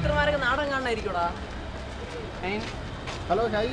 ഇത്രമാരൊക്കെ നാടൻ കാണാനായിരിക്കോടാ hello shy